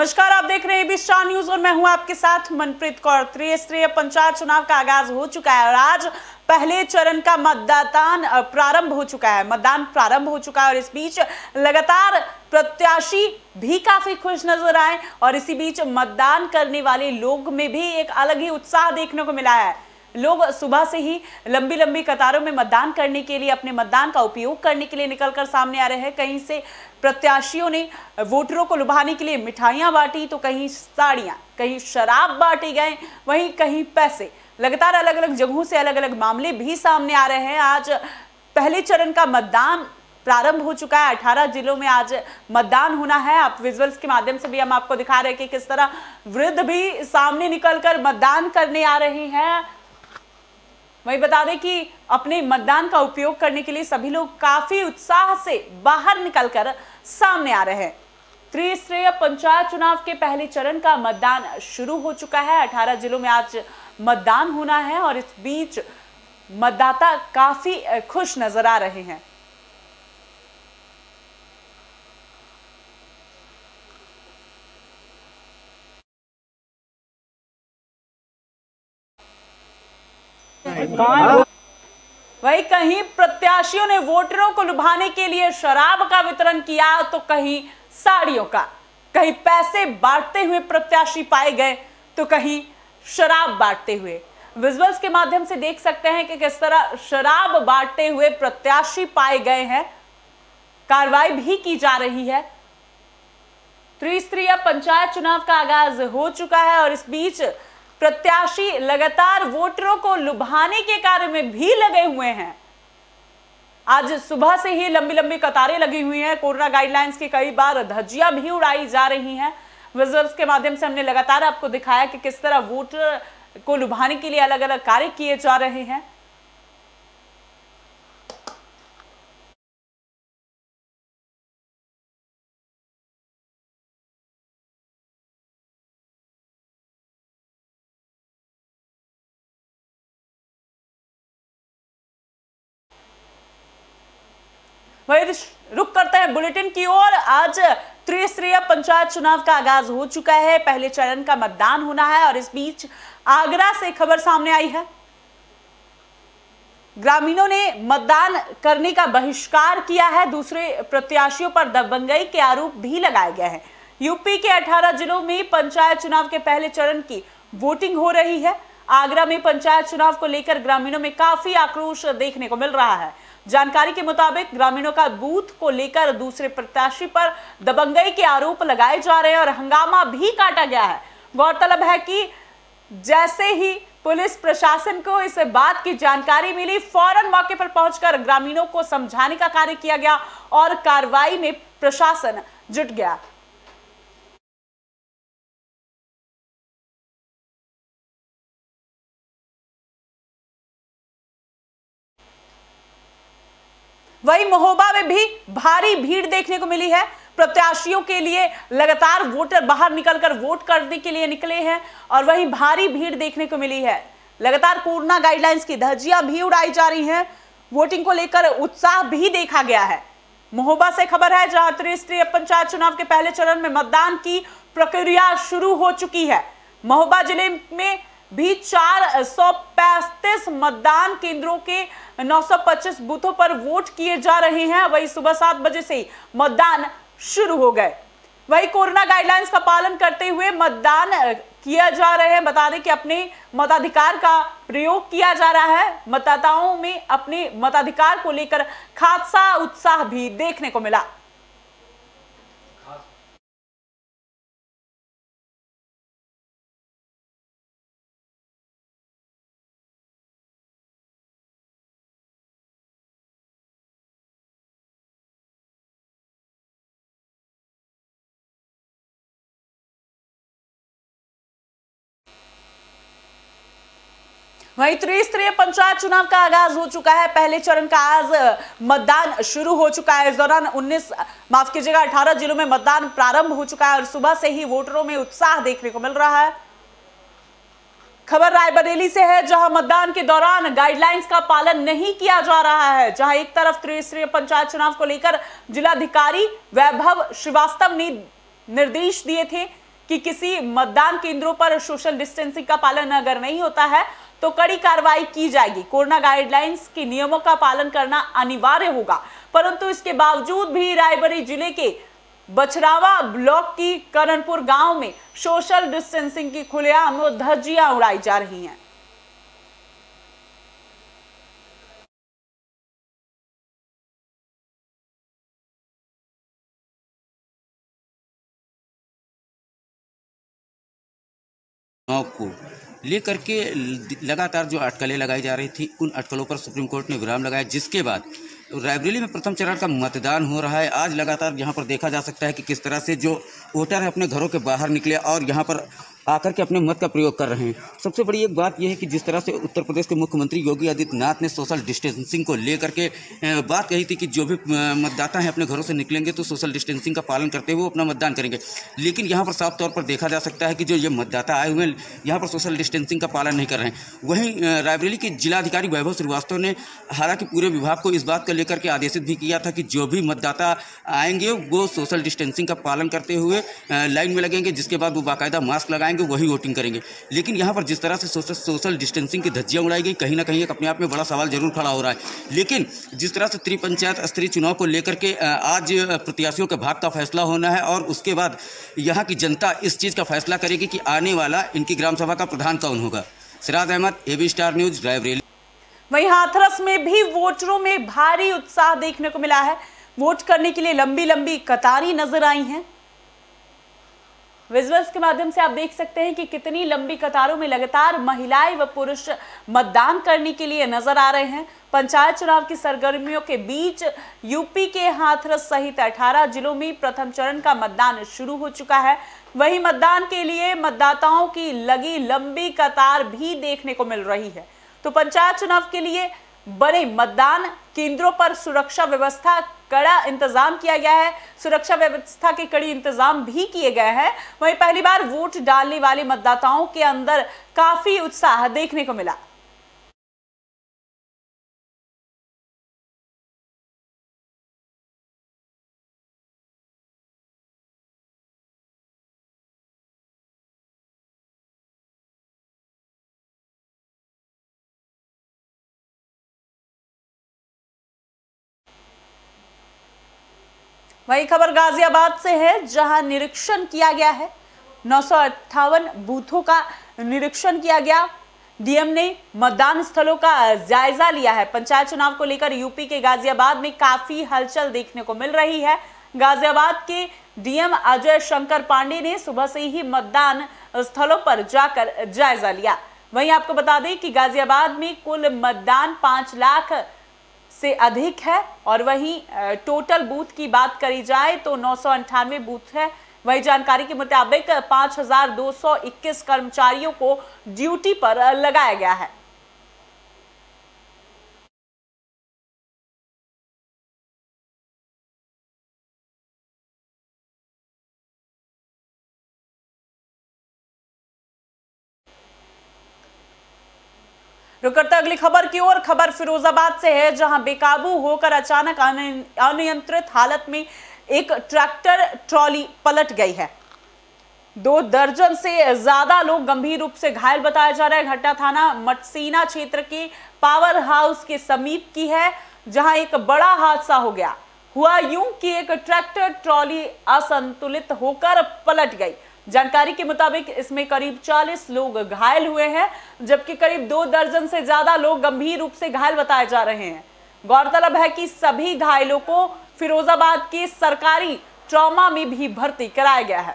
नमस्कार, आप देख रहे हैं स्टार न्यूज़ और मैं हूँ आपके साथ मनप्रीत कौर। त्रिस्तरीय पंचायत चुनाव का आगाज़ हो चुका है और आज पहले चरण का मतदान प्रारंभ हो चुका है। मतदान प्रारंभ हो चुका है और इस बीच लगातार प्रत्याशी भी काफ़ी खुश नज़र आए और इसी बीच मतदान करने वाले लोग में भी एक अलग ही उत्साह देखने को मिला है। लोग सुबह से ही लंबी लंबी कतारों में मतदान करने के लिए, अपने मतदान का उपयोग करने के लिए निकलकर सामने आ रहे हैं। कहीं से प्रत्याशियों ने वोटरों को लुभाने के लिए मिठाइयाँ बांटी तो कहीं साड़ियाँ, कहीं शराब बांटे गए, वहीं कहीं पैसे। लगातार अलग अलग जगहों से अलग अलग मामले भी सामने आ रहे हैं। आज पहले चरण का मतदान प्रारंभ हो चुका है। 18 जिलों में आज मतदान होना है। आप विजुअल्स के माध्यम से भी हम आपको दिखा रहे हैं कि किस तरह वृद्ध भी सामने निकलकर मतदान करने आ रहे हैं। वही बता दें कि अपने मतदान का उपयोग करने के लिए सभी लोग काफ़ी उत्साह से बाहर निकलकर सामने आ रहे हैं। त्रिस्तरीय पंचायत चुनाव के पहले चरण का मतदान शुरू हो चुका है। 18 जिलों में आज मतदान होना है और इस बीच मतदाता काफ़ी खुश नज़र आ रहे हैं। वही कहीं प्रत्याशियों ने वोटरों को लुभाने के लिए शराब का वितरण किया तो कहीं साड़ियों का। कहीं पैसे बांटते हुए प्रत्याशी पाए गए तो कहीं शराब बांटते हुए। विजुअल्स के माध्यम से देख सकते हैं कि किस तरह शराब बांटते हुए प्रत्याशी पाए गए हैं। कार्रवाई भी की जा रही है। त्रिस्तरीय पंचायत चुनाव का आगाज़ हो चुका है और इस बीच प्रत्याशी लगातार वोटरों को लुभाने के कार्य में भी लगे हुए हैं। आज सुबह से ही लंबी लंबी कतारें लगी हुई हैं। कोरोना गाइडलाइंस की कई बार धज्जियाँ भी उड़ाई जा रही हैं। विजुअल्स के माध्यम से हमने लगातार आपको दिखाया कि किस तरह वोटर को लुभाने के लिए अलग अलग कार्य किए जा रहे हैं। वही रुक करते हैं बुलेटिन की ओर। आज त्रिस्तरीय पंचायत चुनाव का आगाज़ हो चुका है। पहले चरण का मतदान होना है और इस बीच आगरा से खबर सामने आई है। ग्रामीणों ने मतदान करने का बहिष्कार किया है। दूसरे प्रत्याशियों पर दबंगई के आरोप भी लगाए गए हैं। यूपी के 18 जिलों में पंचायत चुनाव के पहले चरण की वोटिंग हो रही है। आगरा में पंचायत चुनाव को लेकर ग्रामीणों में काफ़ी आक्रोश देखने को मिल रहा है। जानकारी के मुताबिक ग्रामीणों का बूथ को लेकर दूसरे प्रत्याशी पर दबंगई के आरोप लगाए जा रहे हैं और हंगामा भी काटा गया है। गौरतलब है कि जैसे ही पुलिस प्रशासन को इस बात की जानकारी मिली, फ़ौरन मौके पर पहुंचकर ग्रामीणों को समझाने का कार्य किया गया और कार्रवाई में प्रशासन जुट गया। वही महोबा में भी भारी भीड़ देखने को मिली है। प्रत्याशियों के लिए लगातार वोटर बाहर निकलकर वोट करने के लिए निकले हैं और वही भारी भीड़ देखने को मिली है। लगातार कोरोना गाइडलाइंस की धज्जियाँ भी उड़ाई जा रही हैं। वोटिंग को लेकर उत्साह भी देखा गया है। महोबा से खबर है, जहाँ त्रिस्तरीय पंचायत चुनाव के पहले चरण में मतदान की प्रक्रिया शुरू हो चुकी है। महोबा ज़िले में भी चार सौ पैंतीस मतदान केंद्रों के 925 बूथों पर वोट किए जा रहे हैं। वही सुबह सात बजे से मतदान शुरू हो गए। वही कोरोना गाइडलाइंस का पालन करते हुए मतदान किया जा रहे हैं। बता दें कि अपने मताधिकार का प्रयोग किया जा रहा है। मतदाताओं में अपने मताधिकार को लेकर खासा उत्साह भी देखने को मिला। वहीं त्रिस्तरीय पंचायत चुनाव का आगाज़ हो चुका है। पहले चरण का आज मतदान शुरू हो चुका है। इस दौरान 19 माफ़ कीजिएगा 18 जिलों में मतदान प्रारंभ हो चुका है और सुबह से ही वोटरों में उत्साह देखने को मिल रहा है। खबर रायबरेली से है, जहाँ मतदान के दौरान गाइडलाइंस का पालन नहीं किया जा रहा है, जहाँ एक तरफ़ त्रिस्तरीय पंचायत चुनाव को लेकर जिलाधिकारी वैभव श्रीवास्तव ने निर्देश दिए थे कि किसी मतदान केंद्रों पर सोशल डिस्टेंसिंग का पालन अगर नहीं होता है तो कड़ी कार्रवाई की जाएगी। कोरोना गाइडलाइंस के नियमों का पालन करना अनिवार्य होगा। परंतु इसके बावजूद भी रायबरेली ज़िले के बछरावा ब्लॉक की करणपुर गाँव में सोशल डिस्टेंसिंग की खुलेआम धज्जियाँ उड़ाई जा रही हैं। को लेकर के लगातार जो अटकलें लगाई जा रही थी, उन अटकलों पर सुप्रीम कोर्ट ने विराम लगाया, जिसके बाद रायबरेली में प्रथम चरण का मतदान हो रहा है। आज लगातार यहाँ पर देखा जा सकता है कि किस तरह से जो वोटर है अपने घरों के बाहर निकले और यहाँ पर आकर के अपने मत का प्रयोग कर रहे हैं। सबसे बड़ी एक बात यह है कि जिस तरह से उत्तर प्रदेश के मुख्यमंत्री योगी आदित्यनाथ ने सोशल डिस्टेंसिंग को लेकर के बात कही थी कि जो भी मतदाता हैं अपने घरों से निकलेंगे तो सोशल डिस्टेंसिंग का पालन करते हुए अपना मतदान करेंगे। लेकिन यहाँ पर साफ़ तौर पर देखा जा सकता है कि जो ये मतदाता आए हुए हैं, यहाँ पर सोशल डिस्टेंसिंग का पालन नहीं कर रहे हैं। वहीं रायबरेली के जिलाधिकारी वैभव श्रीवास्तव ने हालाँकि पूरे विभाग को इस बात को लेकर के आदेशित भी किया था कि जो भी मतदाता आएँगे, वो सोशल डिस्टेंसिंग का पालन करते हुए लाइन में लगेंगे, जिसके बाद वो बाकायदा मास्क लगाएँगे। आएँगे वही वोटिंग करेंगे। लेकिन यहाँ पर जिस तरह से सोशल सोशल डिस्टेंसिंग की धज्जियाँ उड़ाई गई, कहीं ना कहीं एक अपने आप में बड़ा सवाल ज़रूर खड़ा हो रहा है। लेकिन जिस तरह से त्रिपंचायत स्तरीय चुनाव को लेकर के आज प्रत्याशियों के भाग का फैसला होना है और उसके बाद यहाँ की जनता इस चीज़ का फैसला करेगी कि आने वाला इनकी ग्राम सभा का प्रधान कौन होगा। Siraj Ahmad AB Star News Raebareli वहीं हाथरस में भी वोटरों में भारी उत्साह देखने को मिला है। वोट करने के लिए लंबी लंबी कतारें नज़र आई हैं। विजुअल्स के माध्यम से आप देख सकते हैं कि कितनी लंबी कतारों में लगातार महिलाएँ व पुरुष मतदान करने के लिए नज़र आ रहे हैं। पंचायत चुनाव की सरगर्मियों के बीच यूपी के हाथरस सहित 18 जिलों में प्रथम चरण का मतदान शुरू हो चुका है। वहीं मतदान के लिए मतदाताओं की लगी लंबी कतार भी देखने को मिल रही है। तो पंचायत चुनाव के लिए बड़े मतदान केंद्रों पर सुरक्षा व्यवस्था कड़ा इंतज़ाम किया गया है। सुरक्षा व्यवस्था के कड़ी इंतज़ाम भी किए गए हैं। वहीं पहली बार वोट डालने वाले मतदाताओं के अंदर काफ़ी उत्साह देखने को मिला। वही खबर गाजियाबाद से है, जहाँ निरीक्षण किया गया है। नौ बूथों का निरीक्षण किया गया। डीएम ने मतदान स्थलों का जायजा लिया है। पंचायत चुनाव को लेकर यूपी के गाजियाबाद में काफ़ी हलचल देखने को मिल रही है। गाजियाबाद के डीएम अजय शंकर पांडे ने सुबह से ही मतदान स्थलों पर जाकर जायजा लिया। वहीं आपको बता दें कि गाजियाबाद में कुल मतदान पाँच लाख से अधिक है और वहीं टोटल बूथ की बात करी जाए तो नौ बूथ है। वही जानकारी के मुताबिक 5,221 कर्मचारियों को ड्यूटी पर लगाया गया है। रुक करते अगली खबर की ओर। खबर फिरोजाबाद से है, जहाँ बेकाबू होकर अचानक अनियंत्रित हालत में एक ट्रैक्टर ट्रॉली पलट गई है। दो दर्जन से ज़्यादा लोग गंभीर रूप से घायल बताया जा रहा है। घटना थाना मटसीना क्षेत्र के पावर हाउस के समीप की है, जहाँ एक बड़ा हादसा हो गया। हुआ यूँ कि एक ट्रैक्टर ट्रॉली असंतुलित होकर पलट गई। जानकारी के मुताबिक इसमें करीब 40 लोग घायल हुए हैं, जबकि करीब दो दर्जन से ज़्यादा लोग गंभीर रूप से घायल बताए जा रहे हैं। गौरतलब है कि सभी घायलों को फिरोजाबाद के सरकारी ट्रॉमा में भी भर्ती कराया गया है।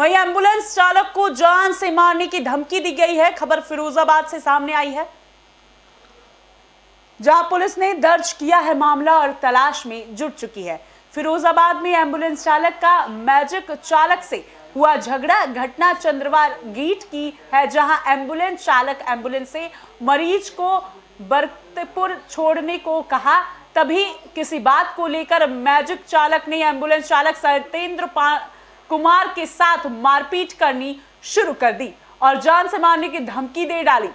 वहीं एंबुलेंस चालक को जान से मारने की धमकी दी गई है। खबर फिरोजाबाद से सामने आई है। जहाँ पुलिस ने दर्ज किया है मामला और तलाश में जुट चुकी है। फिरोजाबाद में एंबुलेंस चालक का मैजिक चालक से हुआ झगड़ा। घटना चंद्रवार गीट की है, जहाँ एंबुलेंस चालक एंबुलेंस से मरीज़ को बरतपुर छोड़ने को कहा। तभी किसी बात को लेकर मैजिक चालक ने एंबुलेंस चालक सत्येंद्र कुमार के साथ मारपीट करनी शुरू कर दी और जान से मारने की धमकी दे डाली।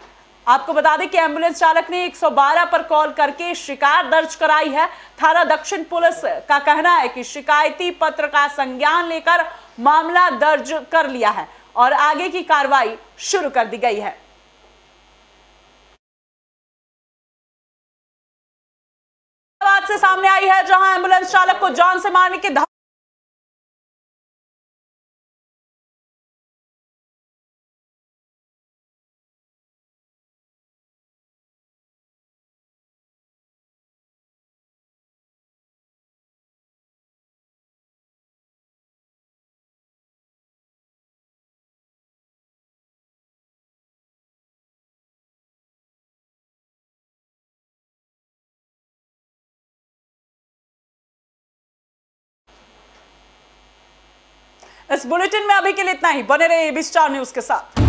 आपको बता दें कि एंबुलेंस चालक ने 112 पर कॉल करके शिकायत दर्ज कराई है। थाना दक्षिण पुलिस का कहना है कि शिकायती पत्र का संज्ञान लेकर मामला दर्ज कर लिया है और आगे की कार्रवाई शुरू कर दी गई है। से सामने आई है जहाँ एंबुलेंस चालक को जान से मारने की इस बुलेटिन में अभी के लिए इतना ही। बने रहे एबी स्टार न्यूज़ के साथ।